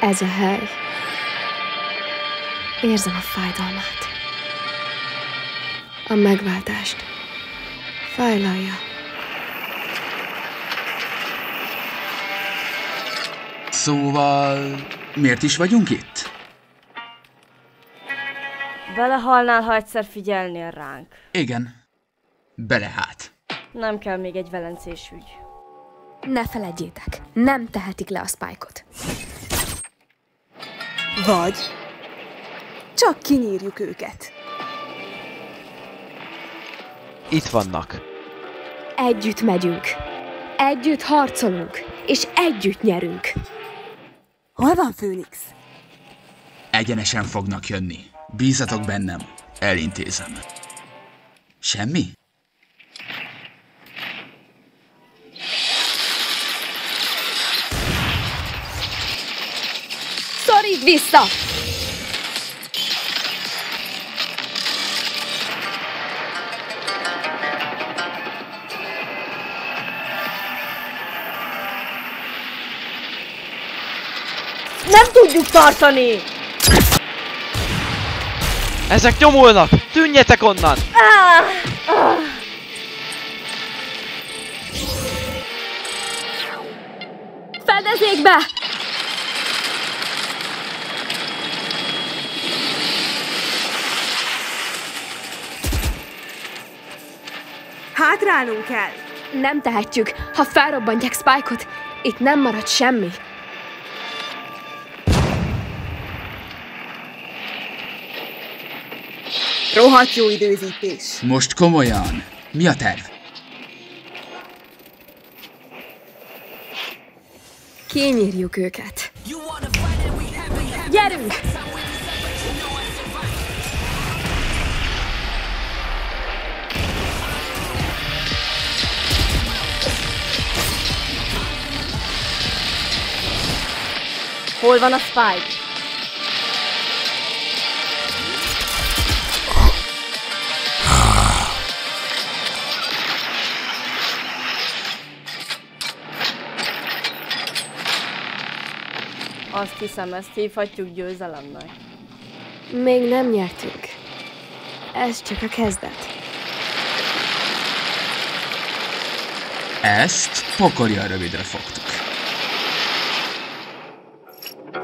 Ez a hely. Érzem a fájdalmát. A megváltást. Fájlalja. Szóval... Miért is vagyunk itt? Belehalnál, ha egyszer figyelnél ránk. Igen. Bele hát. Nem kell még egy velencés ügy. Ne feledjétek, nem tehetik le a spike-ot. Vagy csak kinyírjuk őket. Itt vannak. Együtt megyünk. Együtt harcolunk. És együtt nyerünk. Hol van Főnix? Egyenesen fognak jönni. Bízatok bennem. Elintézem. Semmi? Szorít vissza! Nem tudjuk tartani! Ezek nyomulnak! Tűnjetek onnan! Fedezékbe! Hátrálnunk kell. Nem tehetjük. Ha felrobbantják Spike-ot, itt nem marad semmi. Rohadt jó időzítés. Most komolyan. Mi a terv? Kinyírjuk őket. Gyerünk! Hol van a Spike? Azt hiszem, ezt hívhatjuk győzelemnek. Még nem nyertünk. Ez csak a kezdet. Ezt pokolja rövidre fogtuk. Kell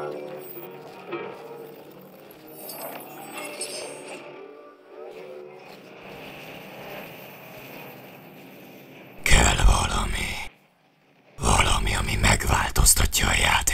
valami. Valami, ami megváltoztatja a játékot.